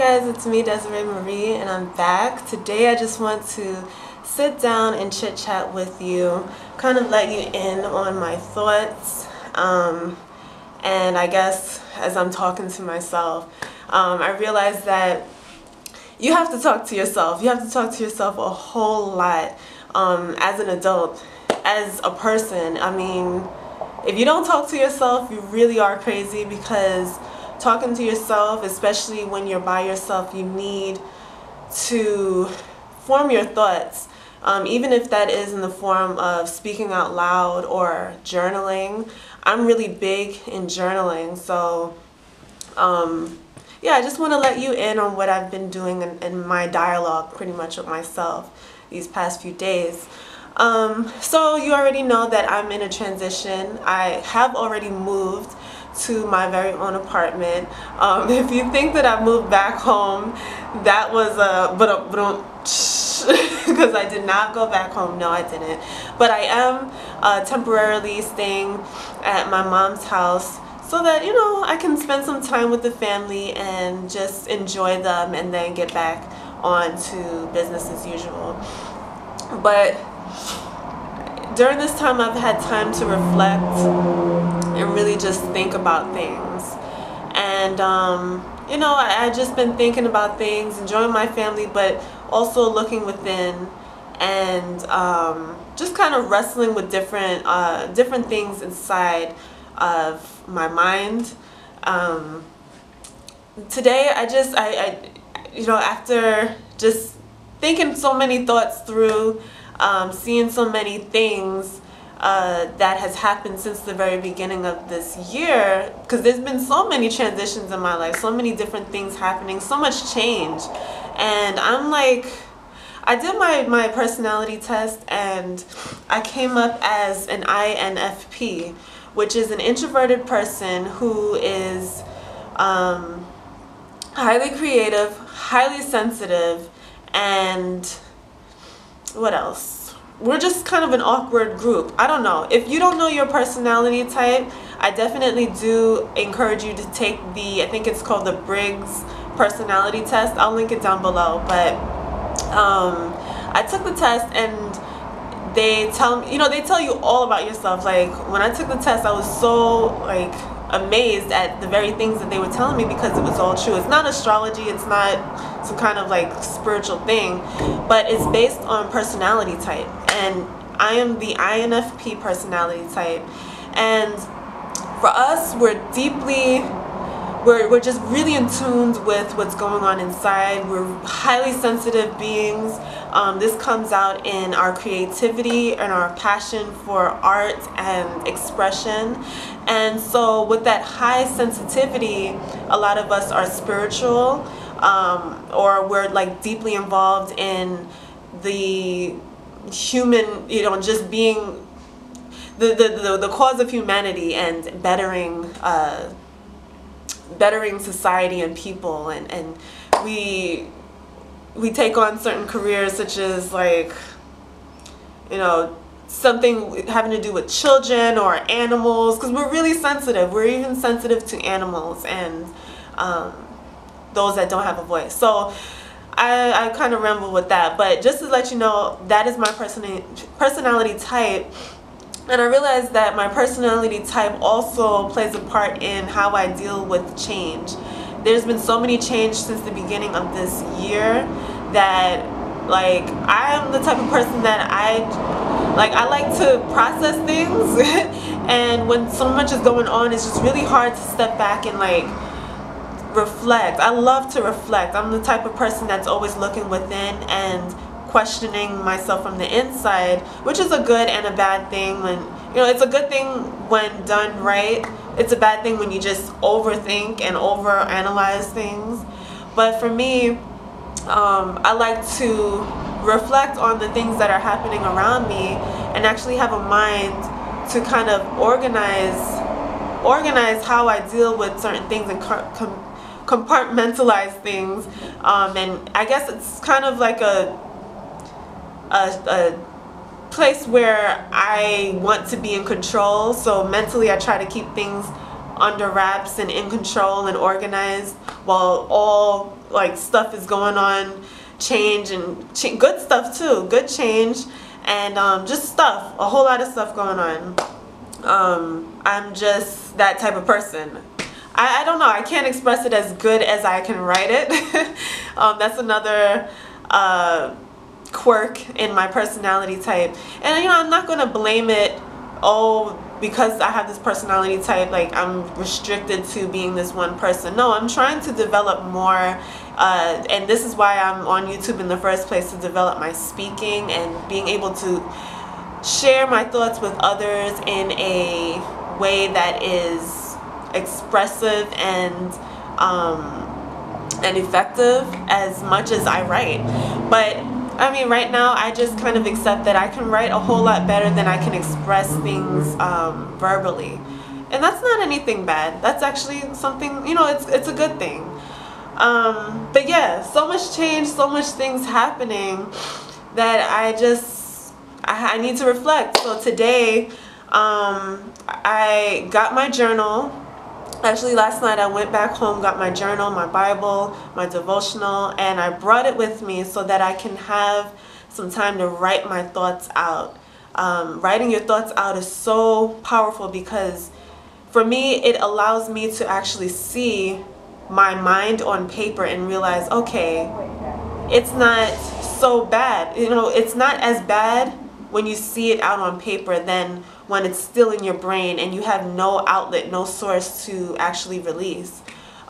guys, it's me Desiree Marie and I'm back. Today I just want to sit down and chit chat with you, kind of let you in on my thoughts. Um, and I guess as I'm talking to myself, um, I realize that you have to talk to yourself. You have to talk to yourself a whole lot um, as an adult, as a person. I mean, if you don't talk to yourself, you really are crazy because talking to yourself, especially when you're by yourself, you need to form your thoughts. Um, even if that is in the form of speaking out loud or journaling. I'm really big in journaling, so um, yeah, I just want to let you in on what I've been doing in, in my dialogue pretty much with myself these past few days. Um, so you already know that I'm in a transition. I have already moved to my very own apartment. Um, if you think that I moved back home, that was a but because I did not go back home. No, I didn't. But I am uh, temporarily staying at my mom's house so that you know I can spend some time with the family and just enjoy them and then get back on to business as usual. But during this time I've had time to reflect and really just think about things. And, um, you know, I, I just been thinking about things, enjoying my family, but also looking within and um, just kind of wrestling with different, uh, different things inside of my mind. Um, today I just, I, I, you know, after just thinking so many thoughts through, um, seeing so many things uh, that has happened since the very beginning of this year because there's been so many transitions in my life so many different things happening so much change and I'm like I did my, my personality test and I came up as an INFP which is an introverted person who is um, highly creative highly sensitive and what else? We're just kind of an awkward group. I don't know. If you don't know your personality type, I definitely do encourage you to take the, I think it's called the Briggs personality test. I'll link it down below. But um, I took the test and they tell you know, they tell you all about yourself. Like when I took the test, I was so like amazed at the very things that they were telling me because it was all true. It's not astrology, it's not some kind of like spiritual thing, but it's based on personality type. And I am the INFP personality type. And for us, we're deeply we're, we're just really in tune with what's going on inside. We're highly sensitive beings. Um, this comes out in our creativity and our passion for art and expression. And so with that high sensitivity, a lot of us are spiritual um, or we're like deeply involved in the human, you know, just being the, the, the, the cause of humanity and bettering uh, bettering society and people. And, and we we take on certain careers such as like you know something having to do with children or animals because we're really sensitive. We're even sensitive to animals and um, those that don't have a voice. So I, I kind of ramble with that but just to let you know that is my personality personality type and I realized that my personality type also plays a part in how I deal with change. There's been so many change since the beginning of this year that like I'm the type of person that I like I like to process things and when so much is going on it's just really hard to step back and like reflect. I love to reflect. I'm the type of person that's always looking within and questioning myself from the inside, which is a good and a bad thing when, you know, it's a good thing when done right. It's a bad thing when you just overthink and overanalyze things. But for me, um, I like to reflect on the things that are happening around me and actually have a mind to kind of organize organize how I deal with certain things and compartmentalize things um, and I guess it's kind of like a a, a place where I want to be in control. So mentally I try to keep things under wraps and in control and organized while all like stuff is going on, change and ch- good stuff too, good change, and um, just stuff, a whole lot of stuff going on. Um, I'm just that type of person. I, I don't know. I can't express it as good as I can write it. um, that's another uh, quirk in my personality type. And you know, I'm not going to blame it. Oh, because I have this personality type, like I'm restricted to being this one person. No, I'm trying to develop more, uh, and this is why I'm on YouTube in the first place to develop my speaking and being able to share my thoughts with others in a way that is expressive and um, and effective as much as I write. But I mean, right now, I just kind of accept that I can write a whole lot better than I can express things um, verbally. And that's not anything bad. That's actually something, you know, it's, it's a good thing. Um, but yeah, so much change, so much things happening that I just, I, I need to reflect. So today, um, I got my journal Actually, last night I went back home, got my journal, my Bible, my devotional, and I brought it with me so that I can have some time to write my thoughts out. Um, writing your thoughts out is so powerful because for me, it allows me to actually see my mind on paper and realize, okay, it's not so bad. You know, it's not as bad when you see it out on paper than when it's still in your brain and you have no outlet, no source to actually release.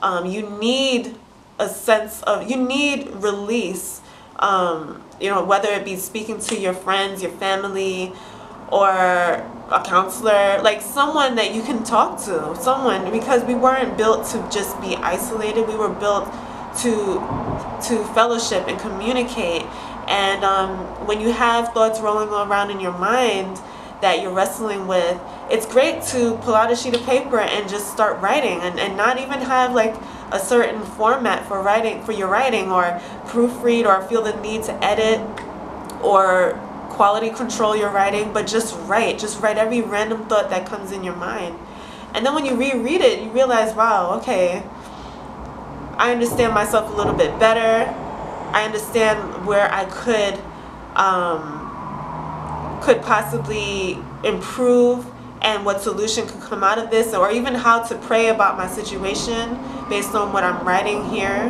Um, you need a sense of, you need release, um, you know, whether it be speaking to your friends, your family, or a counselor, like someone that you can talk to, someone, because we weren't built to just be isolated. We were built to to fellowship and communicate and um, when you have thoughts rolling around in your mind that you're wrestling with, it's great to pull out a sheet of paper and just start writing and, and not even have like a certain format for writing for your writing or proofread or feel the need to edit or quality control your writing, but just write. Just write every random thought that comes in your mind. And then when you reread it, you realize, wow, okay, I understand myself a little bit better. I understand where I could um, could possibly improve and what solution could come out of this or even how to pray about my situation based on what I'm writing here.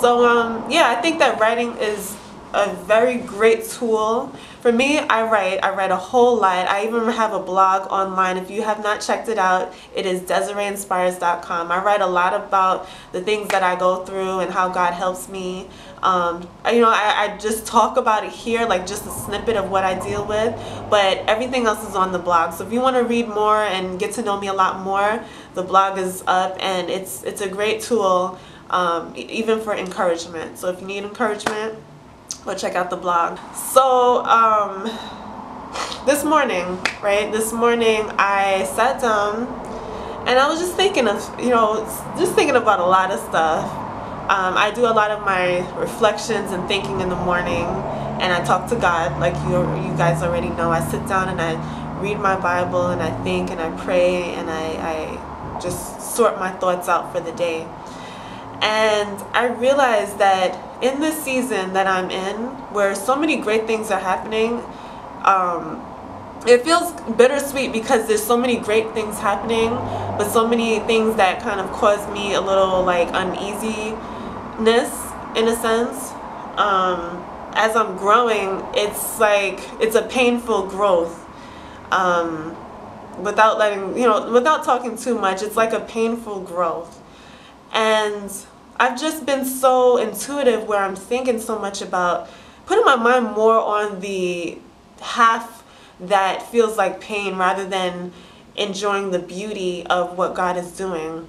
So um, yeah, I think that writing is a very great tool. For me, I write. I write a whole lot. I even have a blog online. If you have not checked it out, it is DesireeInspires.com. I write a lot about the things that I go through and how God helps me. Um, you know, I, I just talk about it here, like just a snippet of what I deal with, but everything else is on the blog. So if you want to read more and get to know me a lot more, the blog is up and it's, it's a great tool um, even for encouragement. So if you need encouragement, go check out the blog. So um, this morning, right, this morning I sat down and I was just thinking of, you know, just thinking about a lot of stuff. Um, I do a lot of my reflections and thinking in the morning, and I talk to God, like you you guys already know. I sit down and I read my Bible and I think and I pray and I, I just sort my thoughts out for the day. And I realized that in this season that I'm in, where so many great things are happening, um, it feels bittersweet because there's so many great things happening, but so many things that kind of cause me a little like uneasiness in a sense. Um, as I'm growing, it's like it's a painful growth. Um, without letting you know, without talking too much, it's like a painful growth. And I've just been so intuitive where I'm thinking so much about putting my mind more on the half that feels like pain rather than enjoying the beauty of what God is doing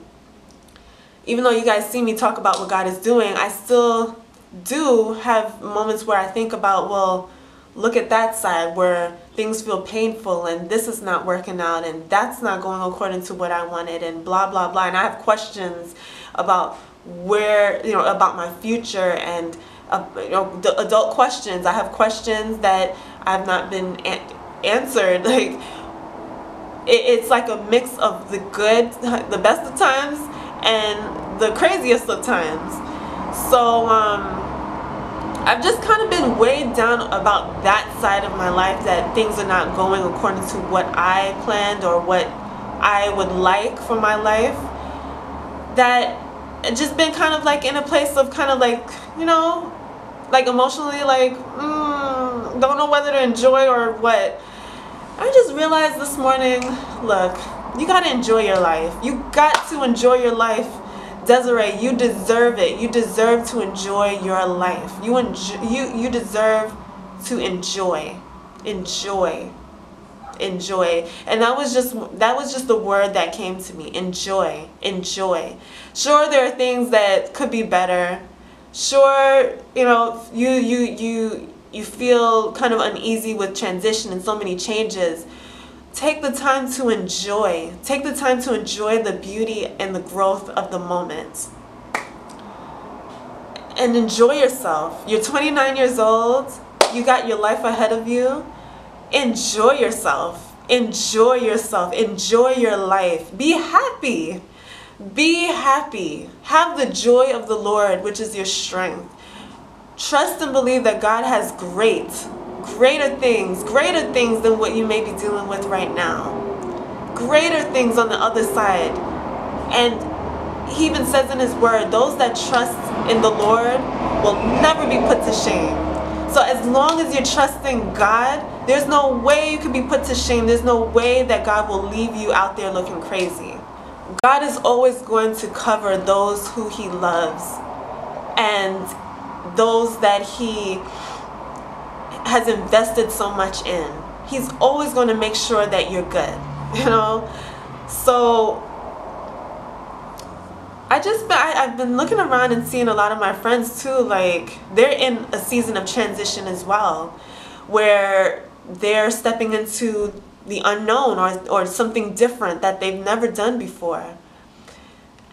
even though you guys see me talk about what God is doing, I still do have moments where I think about, well, look at that side where things feel painful and this is not working out and that's not going according to what I wanted and blah, blah, blah. And I have questions about where, you know, about my future and, uh, you know, the adult questions. I have questions that I've not been answered. Like, it, it's like a mix of the good, the best of times and the craziest of times. So, um, I've just kind of been weighed down about that side of my life that things are not going according to what I planned or what I would like for my life. That just been kind of like in a place of kind of like, you know, like emotionally like, mm, don't know whether to enjoy or what. I just realized this morning, look, you got to enjoy your life. You got to enjoy your life Desiree, you deserve it. You deserve to enjoy your life. You enjoy, you you deserve to enjoy. Enjoy. Enjoy. And that was just that was just the word that came to me. Enjoy. Enjoy. Sure there are things that could be better. Sure, you know, you you you you feel kind of uneasy with transition and so many changes take the time to enjoy. Take the time to enjoy the beauty and the growth of the moment. And enjoy yourself. You're 29 years old. You got your life ahead of you. Enjoy yourself. Enjoy yourself. Enjoy your life. Be happy. Be happy. Have the joy of the Lord, which is your strength. Trust and believe that God has great greater things, greater things than what you may be dealing with right now. Greater things on the other side. And he even says in his word, those that trust in the Lord will never be put to shame. So as long as you're trusting God, there's no way you can be put to shame. There's no way that God will leave you out there looking crazy. God is always going to cover those who he loves and those that he has invested so much in. He's always going to make sure that you're good, you know? So I just I, I've been looking around and seeing a lot of my friends too like they're in a season of transition as well where they're stepping into the unknown or, or something different that they've never done before.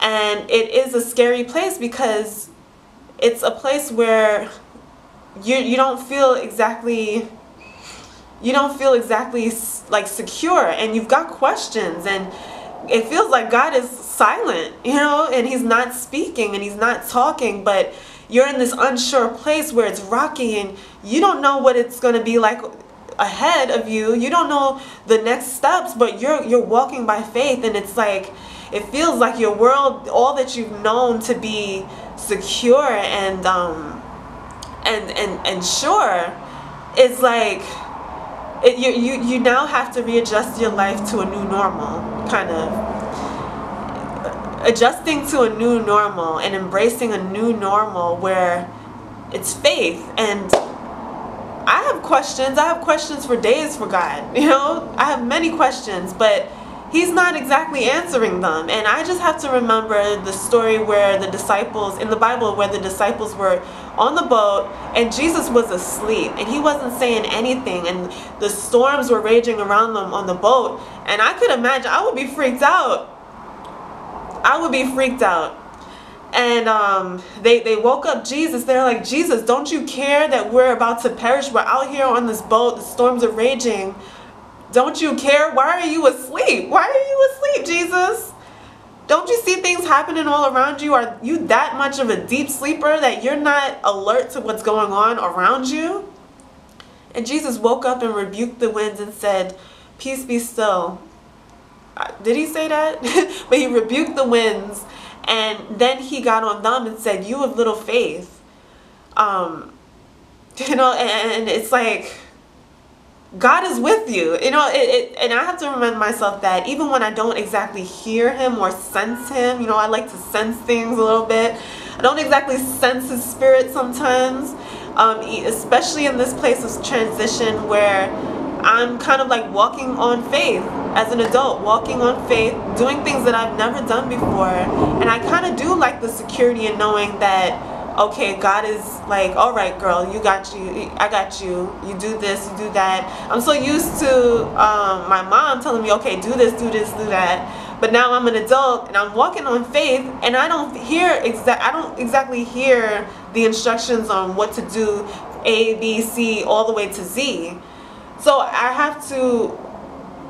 And it is a scary place because it's a place where you you don't feel exactly you don't feel exactly like secure and you've got questions and it feels like God is silent, you know, and he's not speaking and he's not talking, but you're in this unsure place where it's rocky and you don't know what it's going to be like ahead of you. You don't know the next steps, but you're you're walking by faith and it's like it feels like your world all that you've known to be secure and um and and and sure is like it, you, you you now have to readjust your life to a new normal kind of adjusting to a new normal and embracing a new normal where it's faith and questions I have questions for days for God you know I have many questions but he's not exactly answering them. And I just have to remember the story where the disciples, in the Bible, where the disciples were on the boat and Jesus was asleep and he wasn't saying anything and the storms were raging around them on the boat. And I could imagine, I would be freaked out. I would be freaked out. And um, they, they woke up Jesus. They're like, Jesus, don't you care that we're about to perish? We're out here on this boat. The storms are raging. Don't you care? Why are you asleep? Why are you asleep, Jesus? Don't you see things happening all around you? Are you that much of a deep sleeper that you're not alert to what's going on around you? And Jesus woke up and rebuked the winds and said, Peace be still. Uh, did he say that? but he rebuked the winds and then he got on them and said, You have little faith. Um, you know, and it's like, God is with you. You know, it, it, and I have to remind myself that even when I don't exactly hear him or sense him, you know, I like to sense things a little bit. I don't exactly sense his spirit sometimes, um, especially in this place of transition where I'm kind of like walking on faith as an adult, walking on faith, doing things that I've never done before. And I kind of do like the security in knowing that okay, God is like, all right, girl, you got you, I got you. You do this, you do that. I'm so used to um, my mom telling me, okay, do this, do this, do that. But now I'm an adult and I'm walking on faith, and I don't hear exact. I don't exactly hear the instructions on what to do, A, B, C, all the way to Z. So I have to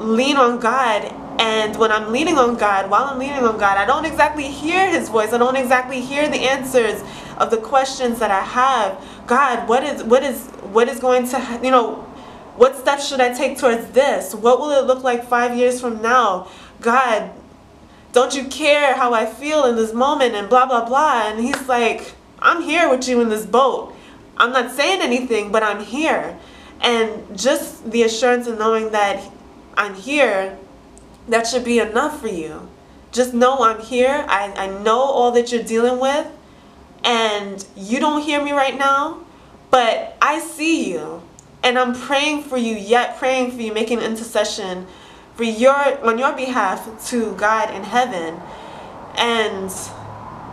lean on God and when I'm leaning on God, while I'm leaning on God, I don't exactly hear His voice. I don't exactly hear the answers of the questions that I have. God, what is what is what is going to you know what steps should I take towards this? What will it look like 5 years from now? God, don't you care how I feel in this moment and blah blah blah and he's like, I'm here with you in this boat. I'm not saying anything, but I'm here. And just the assurance of knowing that I'm here, that should be enough for you. Just know I'm here. I, I know all that you're dealing with. And you don't hear me right now, but I see you. And I'm praying for you, yet praying for you, making intercession for your on your behalf to God in heaven. And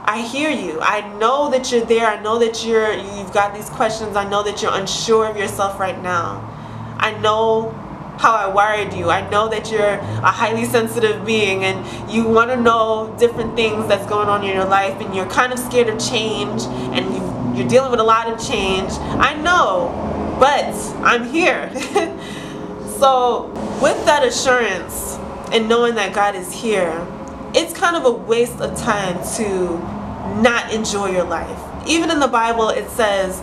I hear you. I know that you're there. I know that you're you've got these questions. I know that you're unsure of yourself right now. I know how I wired you. I know that you're a highly sensitive being and you want to know different things that's going on in your life and you're kind of scared of change and you, you're dealing with a lot of change. I know, but I'm here. so with that assurance and knowing that God is here, it's kind of a waste of time to not enjoy your life. Even in the Bible, it says,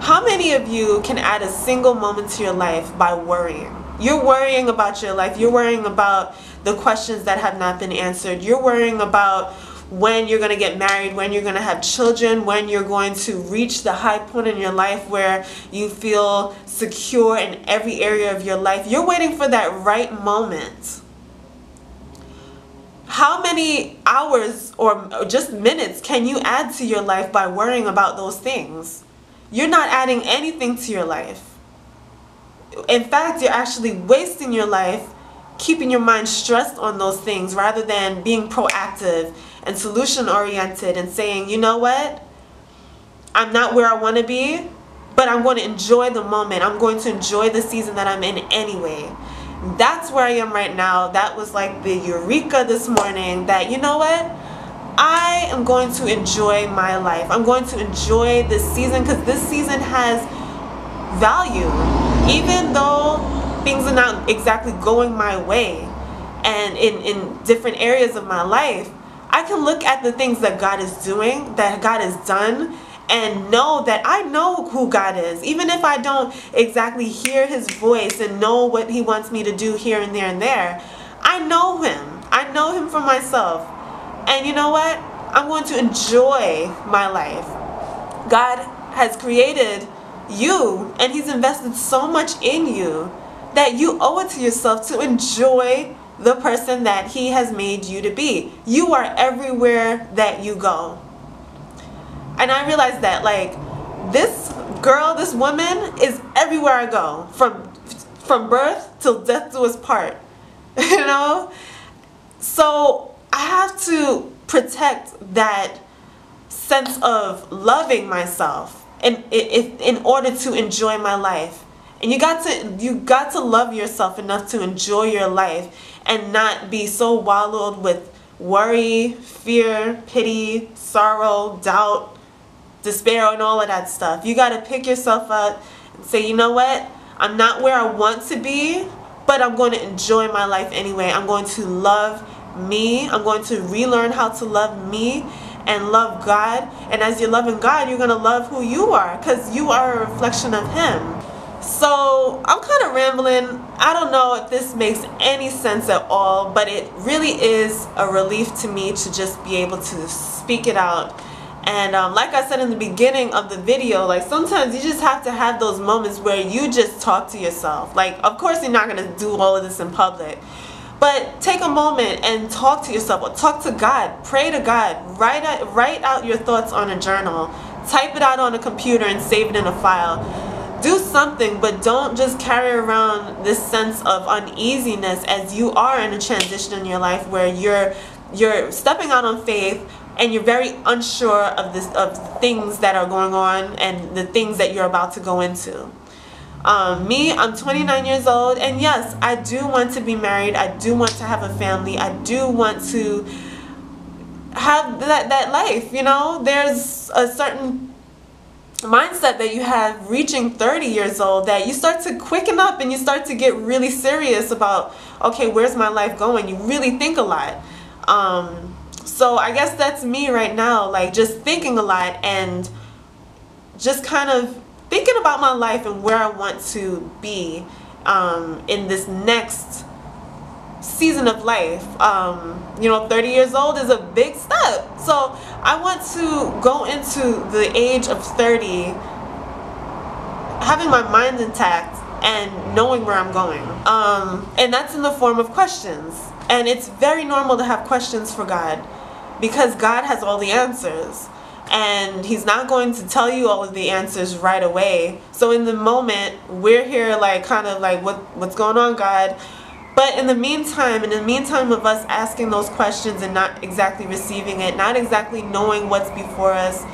how many of you can add a single moment to your life by worrying? You're worrying about your life. You're worrying about the questions that have not been answered. You're worrying about when you're going to get married, when you're going to have children, when you're going to reach the high point in your life where you feel secure in every area of your life. You're waiting for that right moment. How many hours or just minutes can you add to your life by worrying about those things? You're not adding anything to your life in fact, you're actually wasting your life keeping your mind stressed on those things rather than being proactive and solution oriented and saying, you know what? I'm not where I want to be, but I'm going to enjoy the moment. I'm going to enjoy the season that I'm in anyway. That's where I am right now. That was like the eureka this morning that, you know what? I am going to enjoy my life. I'm going to enjoy this season because this season has value even though things are not exactly going my way and in, in different areas of my life, I can look at the things that God is doing, that God has done, and know that I know who God is. Even if I don't exactly hear his voice and know what he wants me to do here and there and there, I know him. I know him for myself. And you know what? I'm going to enjoy my life. God has created you and he's invested so much in you that you owe it to yourself to enjoy the person that he has made you to be. You are everywhere that you go. And I realized that like this girl, this woman is everywhere I go from from birth till death do us part. you know? So I have to protect that sense of loving myself in, in, in order to enjoy my life. And you got to you got to love yourself enough to enjoy your life and not be so wallowed with worry, fear, pity, sorrow, doubt, despair and all of that stuff. You got to pick yourself up and say, "You know what? I'm not where I want to be, but I'm going to enjoy my life anyway. I'm going to love me. I'm going to relearn how to love me and love God. And as you're loving God, you're going to love who you are because you are a reflection of Him. So I'm kind of rambling. I don't know if this makes any sense at all, but it really is a relief to me to just be able to speak it out. And um, like I said in the beginning of the video, like sometimes you just have to have those moments where you just talk to yourself. Like, of course, you're not going to do all of this in public. But take a moment and talk to yourself or talk to God. Pray to God. Write out, write out your thoughts on a journal. Type it out on a computer and save it in a file. Do something, but don't just carry around this sense of uneasiness as you are in a transition in your life where you're you're stepping out on faith and you're very unsure of this of things that are going on and the things that you're about to go into. Um, me, I'm 29 years old, and yes, I do want to be married. I do want to have a family. I do want to have that, that life, you know? There's a certain mindset that you have reaching 30 years old that you start to quicken up and you start to get really serious about, okay, where's my life going? You really think a lot. Um, so I guess that's me right now, like just thinking a lot and just kind of thinking about my life and where I want to be um, in this next season of life. Um, you know, 30 years old is a big step. So I want to go into the age of 30 having my mind intact and knowing where I'm going. Um, and that's in the form of questions. And it's very normal to have questions for God because God has all the answers and he's not going to tell you all of the answers right away. So in the moment, we're here like kind of like what what's going on, God? But in the meantime, in the meantime of us asking those questions and not exactly receiving it, not exactly knowing what's before us,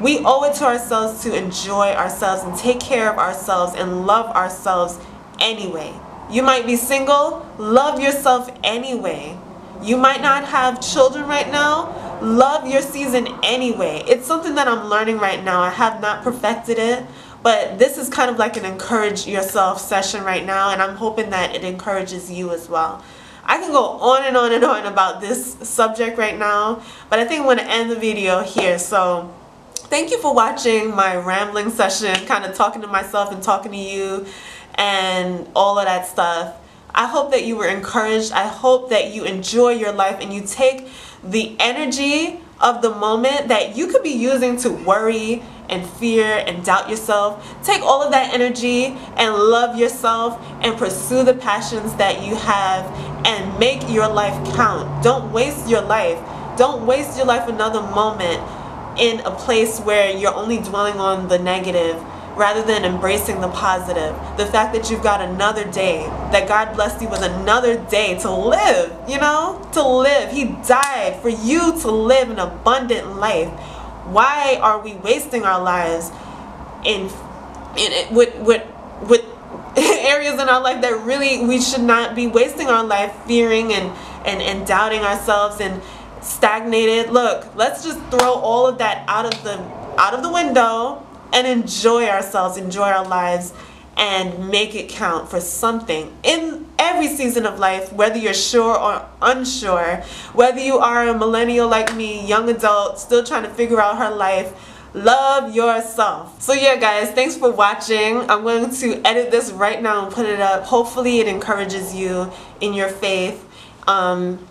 we owe it to ourselves to enjoy ourselves and take care of ourselves and love ourselves anyway. You might be single, love yourself anyway. You might not have children right now, love your season anyway. It's something that I'm learning right now. I have not perfected it, but this is kind of like an encourage yourself session right now, and I'm hoping that it encourages you as well. I can go on and on and on about this subject right now, but I think I'm going to end the video here. So thank you for watching my rambling session, kind of talking to myself and talking to you and all of that stuff. I hope that you were encouraged. I hope that you enjoy your life and you take the energy of the moment that you could be using to worry and fear and doubt yourself. Take all of that energy and love yourself and pursue the passions that you have and make your life count. Don't waste your life. Don't waste your life another moment in a place where you're only dwelling on the negative rather than embracing the positive. The fact that you've got another day, that God blessed you with another day to live, you know, to live. He died for you to live an abundant life. Why are we wasting our lives in, in with, with, with areas in our life that really we should not be wasting our life fearing and, and, and doubting ourselves and stagnated? Look, let's just throw all of that out of the out of the window and enjoy ourselves, enjoy our lives, and make it count for something in every season of life, whether you're sure or unsure, whether you are a millennial like me, young adult, still trying to figure out her life. Love yourself. So yeah guys, thanks for watching. I'm going to edit this right now and put it up. Hopefully it encourages you in your faith um,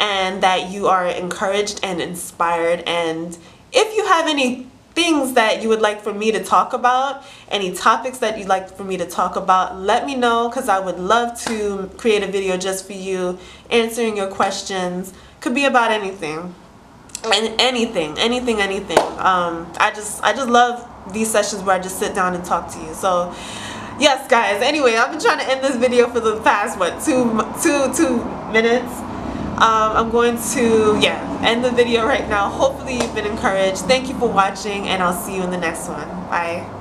and that you are encouraged and inspired. And if you have any things that you would like for me to talk about, any topics that you'd like for me to talk about, let me know because I would love to create a video just for you, answering your questions. Could be about anything. And anything, anything, anything. Um, I just, I just love these sessions where I just sit down and talk to you. So, yes, guys. Anyway, I've been trying to end this video for the past what two, two, two minutes um, I'm going to, yeah, end the video right now. Hopefully you've been encouraged. Thank you for watching and I'll see you in the next one. Bye.